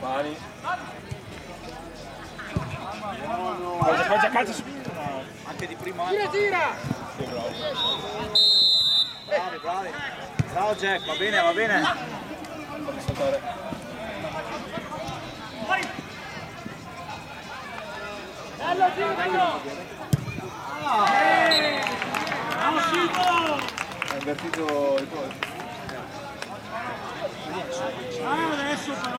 Mani. Poi poi già calcio. Anche di prima. Tira, tira. Sì, bravo. Bravi, bravi. Ciao Jack, va bene, va bene. Fammi saltare. Bello, gira! Ha invertito il gol. Ah, adesso però!